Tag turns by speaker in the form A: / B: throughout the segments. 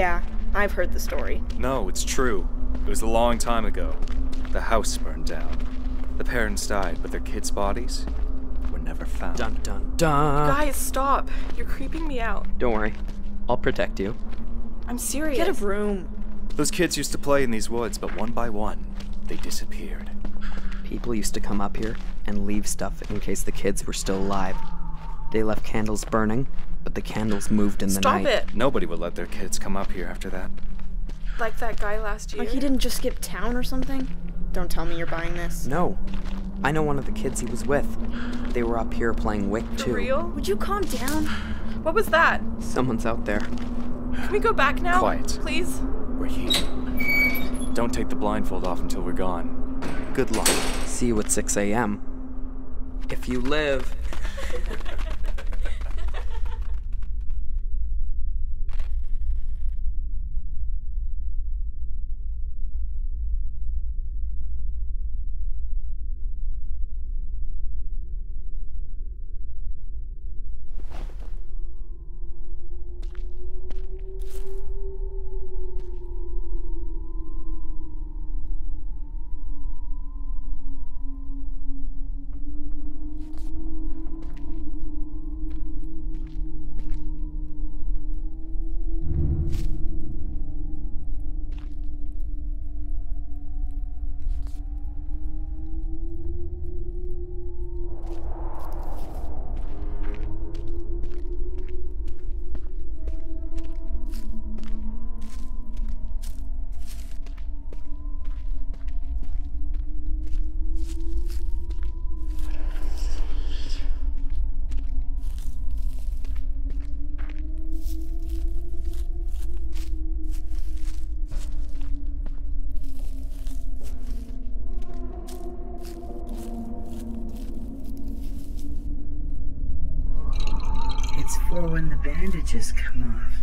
A: Yeah, I've heard the story.
B: No, it's true. It was a long time ago. The house burned down. The parents died, but their kids' bodies were never found.
C: Dun dun dun.
D: Guys, stop. You're creeping me out.
C: Don't worry. I'll protect you.
D: I'm serious.
A: Get a room.
B: Those kids used to play in these woods, but one by one, they disappeared.
C: People used to come up here and leave stuff in case the kids were still alive. They left candles burning, but the candles moved in the
D: Stop
C: night.
D: it.
B: Nobody would let their kids come up here after that.
D: Like that guy last year.
A: Like he didn't just skip town or something? Don't tell me you're buying this.
C: No. I know one of the kids he was with. They were up here playing Wick
D: For
C: too.
D: real?
A: Would you calm down?
D: What was that?
C: Someone's out there.
D: Can we go back now?
B: Quiet.
D: Please?
B: We're here. Don't take the blindfold off until we're gone. Good luck.
C: See you at 6 a.m. If you live.
E: For when the bandages come off.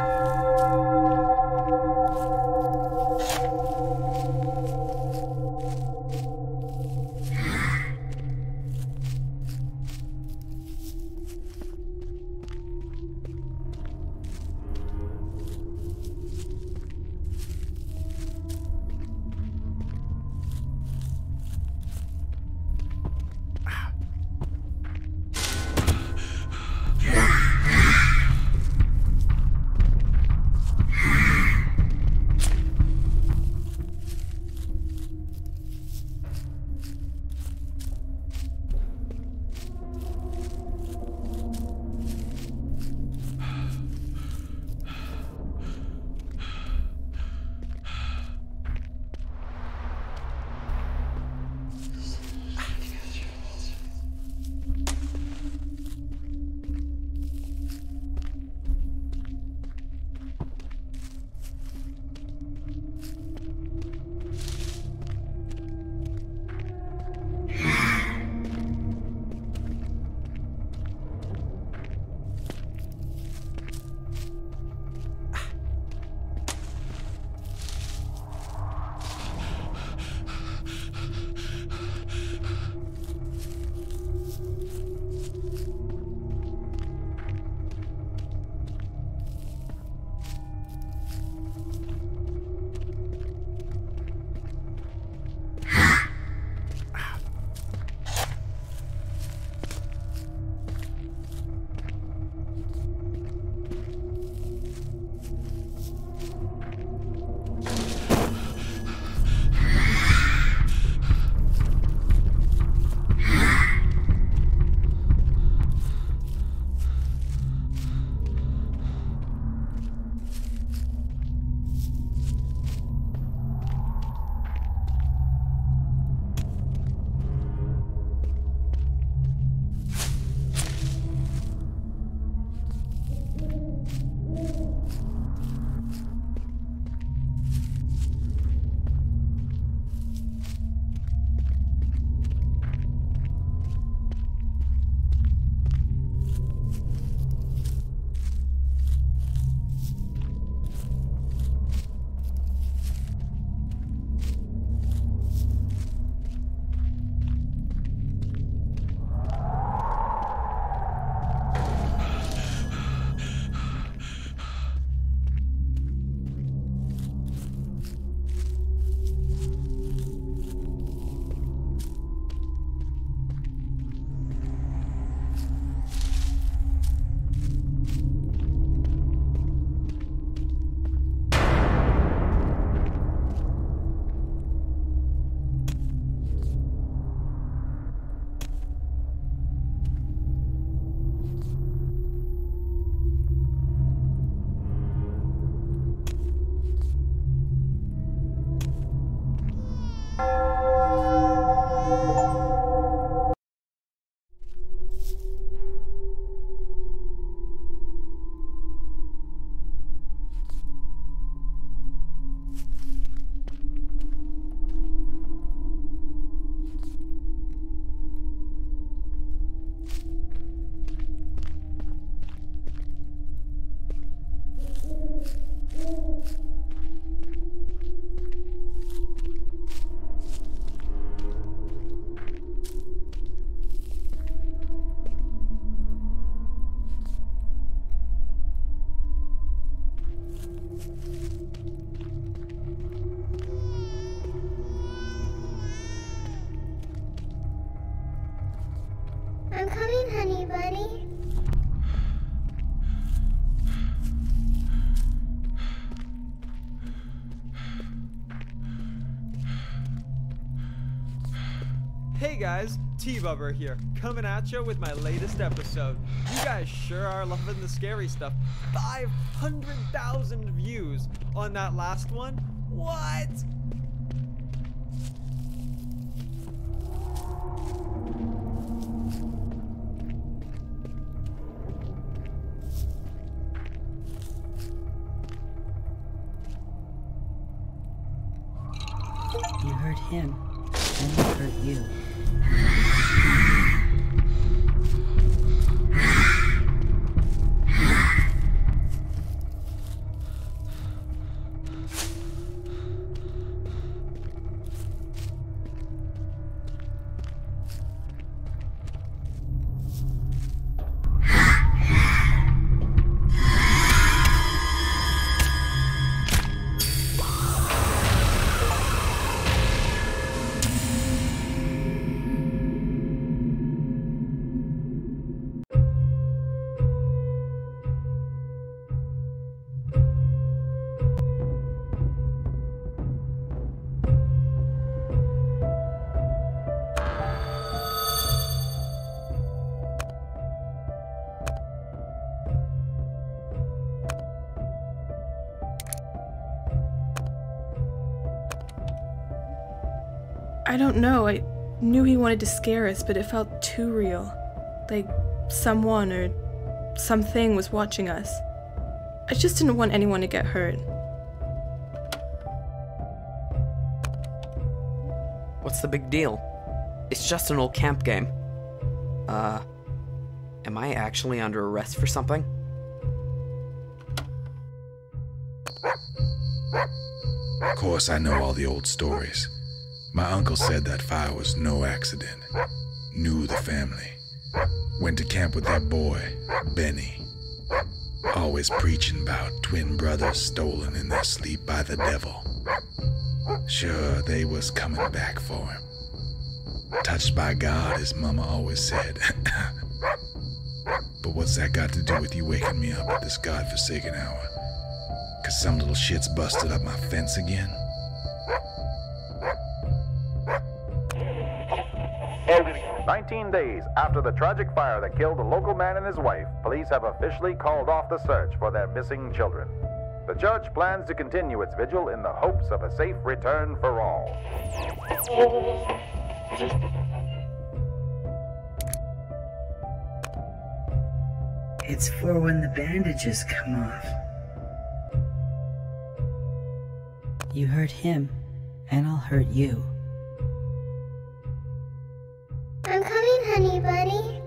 E: Bye.
F: Hey guys, T-Bubber here, coming at you with my latest episode. You guys sure are loving the scary stuff. 500,000 views on that last one? What?
E: You heard him, hurt you.
D: I don't know. I knew he wanted to scare us, but it felt too real. Like someone or something was watching us. I just didn't want anyone to get hurt.
C: What's the big deal? It's just an old camp game. Uh, am I actually under arrest for something?
G: Of course, I know all the old stories. My uncle said that fire was no accident. Knew the family. Went to camp with that boy, Benny. Always preaching about twin brothers stolen in their sleep by the devil. Sure, they was coming back for him. Touched by God, his mama always said. but what's that got to do with you waking me up at this godforsaken hour? Cause some little shit's busted up my fence again?
H: 19 days after the tragic fire that killed a local man and his wife, police have officially called off the search for their missing children. The judge plans to continue its vigil in the hopes of a safe return for all.
E: It's for when the bandages come off. You hurt him, and I'll hurt you. I'm coming, honey bunny.